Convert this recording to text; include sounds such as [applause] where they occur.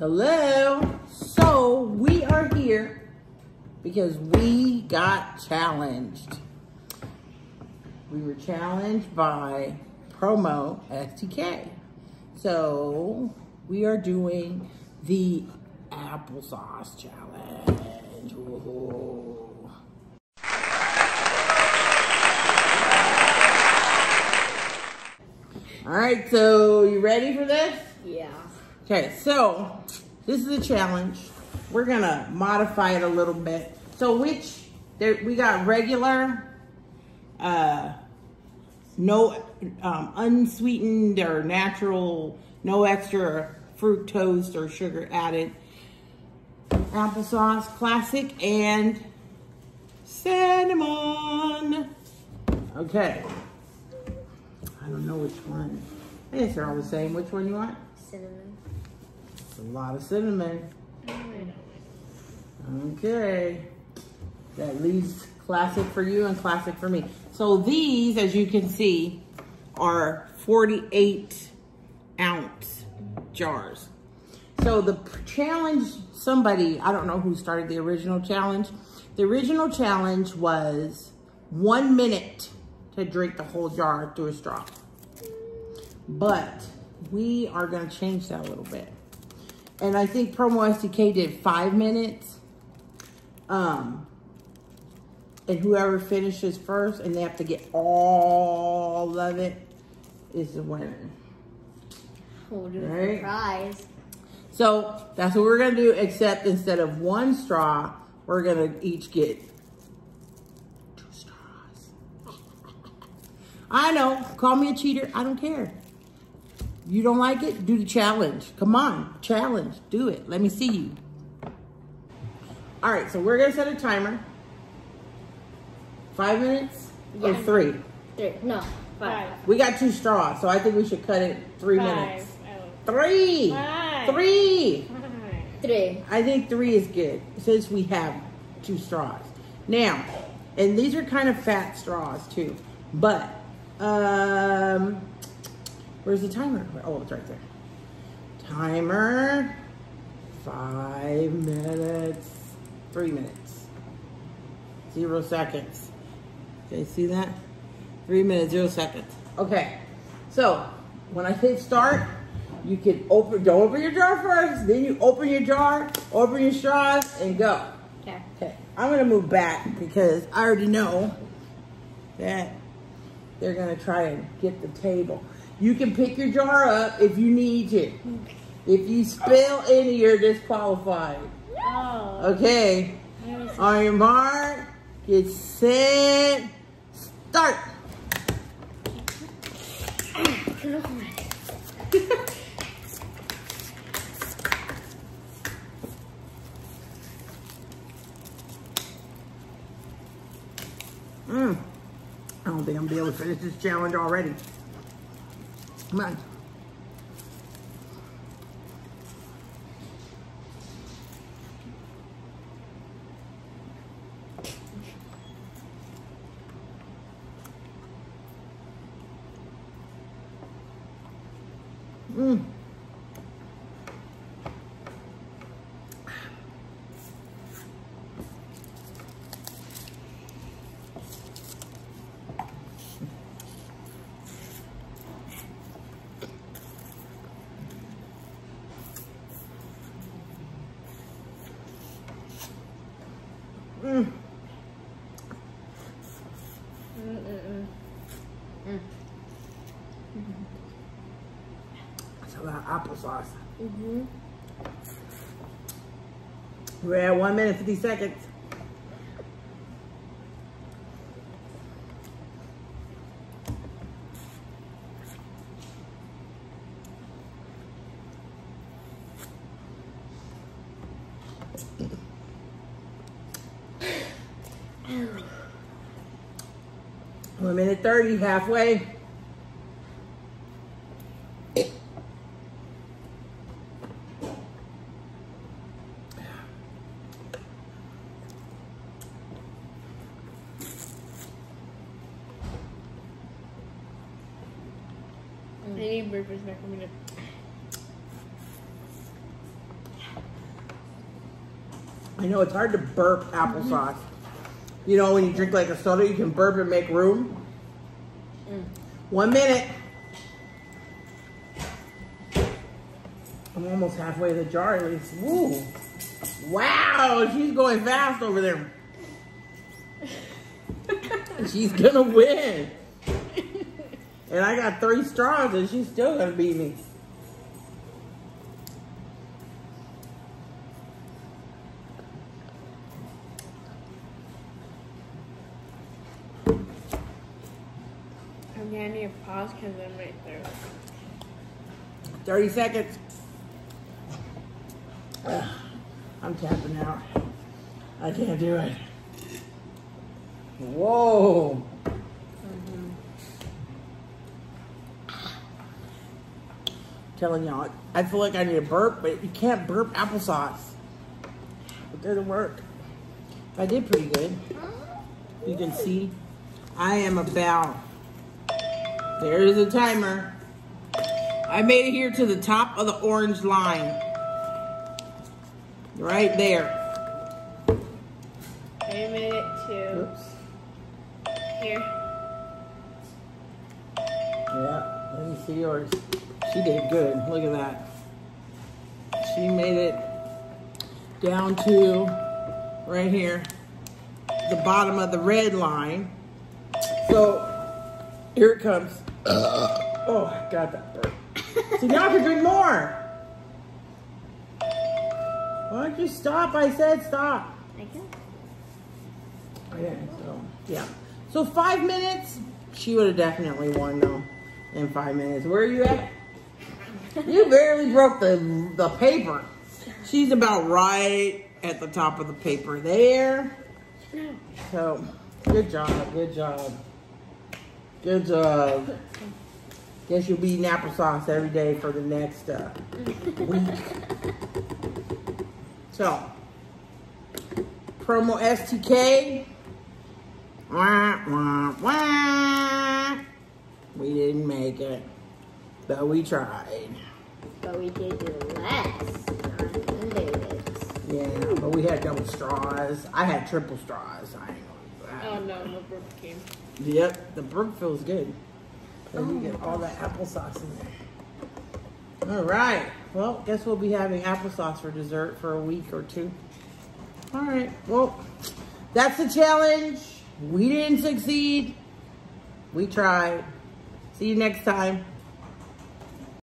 Hello. So we are here because we got challenged. We were challenged by Promo STK. So we are doing the applesauce challenge. All right, so you ready for this? Yeah. Okay, so this is a challenge. We're gonna modify it a little bit. So which there we got regular, uh, no um, unsweetened or natural, no extra fructose or sugar added. Applesauce, classic, and cinnamon. Okay. I don't know which one. I guess they're all the same. Which one you want? Cinnamon. It's a lot of cinnamon. Okay. That leaves classic for you and classic for me. So these, as you can see, are 48 ounce jars. So the challenge, somebody, I don't know who started the original challenge. The original challenge was one minute to drink the whole jar through a straw. But we are gonna change that a little bit. And I think Promo STK did five minutes. Um, and whoever finishes first and they have to get all of it is the winner. We'll do Right. prize. So that's what we're gonna do, except instead of one straw, we're gonna each get two straws. I know, call me a cheater, I don't care. You don't like it, do the challenge. Come on, challenge, do it. Let me see you. All right, so we're gonna set a timer. Five minutes or Yeah. three? Three. No. Five. We got two straws, so I think we should cut it three minutes. Three! Five. Three! Three. I think three is good since we have two straws. Now, and these are kind of fat straws too, but um, where's the timer? Oh, it's right there. Timer, five minutes, three minutes, zero seconds. Okay, see that? Three minutes, zero seconds. Okay, so when I say start, you can open, don't open your jar first, then you open your jar, open your straws, and go. Okay. Okay, I'm gonna move back because I already know that they're gonna try and get the table. You can pick your jar up if you need to. If you spill any, you're disqualified. Oh. Okay, on your mark, get set, start. [laughs] Mm. I don't think I'm gonna be able to finish this challenge already. Come on. Mm. Mm. That's a lot of applesauce. Mm-hmm. We're at one minute, 50 seconds. One minute 30, halfway. I need burpees back a minute. I know it's hard to burp applesauce. You know, when you drink like a soda, you can burp and make room. Mm. One minute. I'm almost halfway to the jar, at least. Woo! Wow, she's going fast over there. [laughs] she's gonna win. And I got three straws, and she's still gonna beat me. I'm gonna need to pause because I'm right there. 30 seconds. Ugh, I'm tapping out. I can't do it. Whoa. Mm-hmm. Telling y'all, I feel like I need a burp, but you can't burp applesauce. It doesn't work. I did pretty good. You can see I am about, there's a timer. I made it here to the top of the orange line. Right there. I made it to Whoops. here. Yeah, let me see yours. She did good. Look at that. She made it down to right here, the bottom of the red line. So here it comes. Oh, I got that burp. See, now I can drink more. Why don't you stop? I said stop. I can. Okay, so yeah. So five minutes, she would have definitely won though. In five minutes. Where are you at? You barely broke the the paper. She's about right at the top of the paper there. So good job, good job. Good job. Guess you'll be eating applesauce every day for the next uh, week. So promo STK. Wah, wah, wah. We didn't make it, but we tried. But we did do less. Yeah, but we had double straws. I had triple straws. I ain't Oh gonna no, no burp came. Yep, the brook feels good. Oh, and you get all that applesauce in there. All right. Well, guess we'll be having applesauce for dessert for a week or two. All right. Well, that's the challenge. We didn't succeed. We tried. See you next time.